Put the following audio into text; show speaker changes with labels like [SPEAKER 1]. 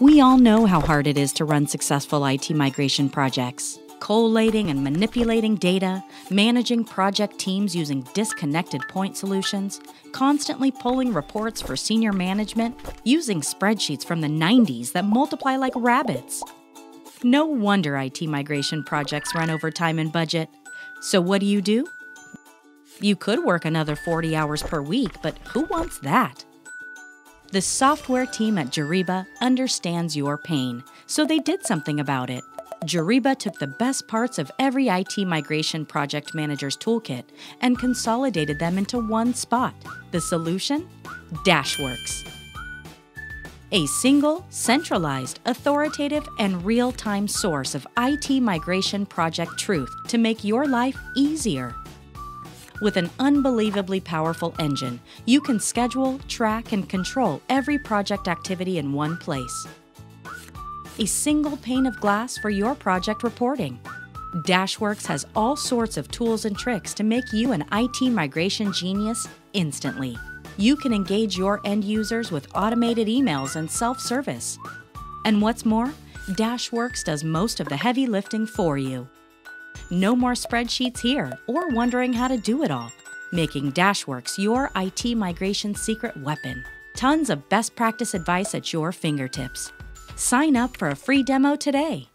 [SPEAKER 1] We all know how hard it is to run successful IT migration projects. Collating and manipulating data, managing project teams using disconnected point solutions, constantly pulling reports for senior management, using spreadsheets from the 90s that multiply like rabbits. No wonder IT migration projects run over time and budget. So, what do you do? You could work another 40 hours per week, but who wants that? The software team at Juriba understands your pain, so they did something about it. Juriba took the best parts of every IT migration project manager's toolkit and consolidated them into one spot. The solution? Dashworks. A single, centralized, authoritative, and real time source of IT migration project truth to make your life easier. With an unbelievably powerful engine, you can schedule, track, and control every project activity in one place. A single pane of glass for your project reporting. Dashworks has all sorts of tools and tricks to make you an IT migration genius instantly. You can engage your end users with automated emails and self service. And what's more, Dashworks does most of the heavy lifting for you. No more spreadsheets here or wondering how to do it all, making Dashworks your IT migration secret weapon. Tons of best practice advice at your fingertips. Sign up for a free demo today.